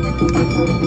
Música